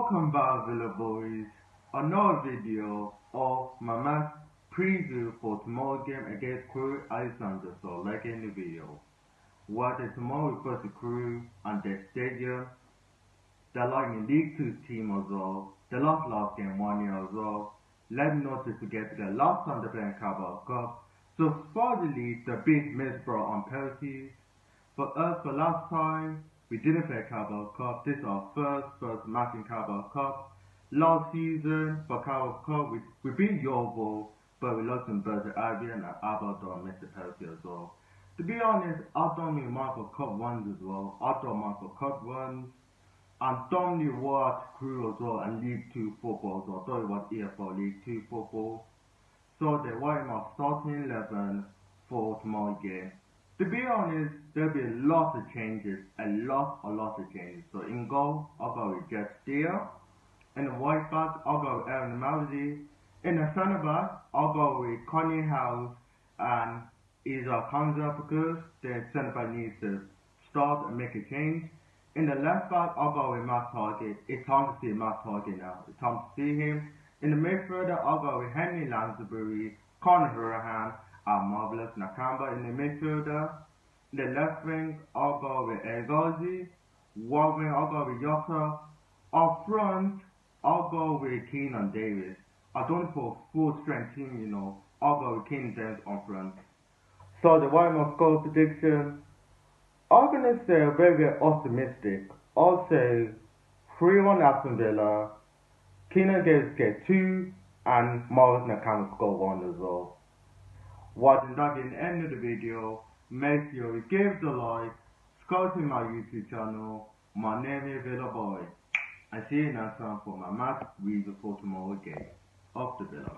Welcome back Villa Boys, another video of my match preview for tomorrow game against Crewe Alexandra, so like any the video. What is tomorrow we the Crewe and their stadium. They're like a League 2 team as well. They lost last game 1 year as well. Let me know to forget the last time they played in Carabao Cup. So supposedly they beat Middlesbrough on penalties. For us for last time we didn't play Carabao Cup. This is our first first match in Carabao Cup. Last season for Carabao Cup, we, we beat Yeovil, but we lost in Burton Albion and Aberdeen missed the as well. To be honest, done me mark Cup ones as well. Done mark Cup ones. And done me watch Crewe as well and League 2 football as well. It was EFL League 2 football. So they were in my starting 11 for tomorrow game. To be honest, there'll be a lot of changes, a lot, a lot of changes. So in goal, I'll go with Jed Steer. In the white back, I'll go with Aaron. In the centre back, I'll go with Kortney Hause and Isa Hamza because the centre back needs to start and make a change. In the left back, I'll go with Matt Targett. It's time to see Matt Targett now. It's time to see him. In the midfielder, I'll go with Henri Lansbury, Conor Hourihane, are Marvelous Nakamba in the midfielder. In the left wing, I'll go with El Ghazi. Right wing, I'll go with Yoka. Up front, I'll go with Keinan Davis. I don't put full strength team, you know. I'll go with Keinan Davis on front. So the Weimar score prediction, I'm gonna say very, very optimistic. I'll say 3-1 Aston Villa. Keinan Davis get 2 and Marvelous Nakamba score 1 as well watching that in the end of the video, make sure you give the like, subscribe to my YouTube channel. My name is Villa Boy. I see you next time for my match review for tomorrow game of the Villa.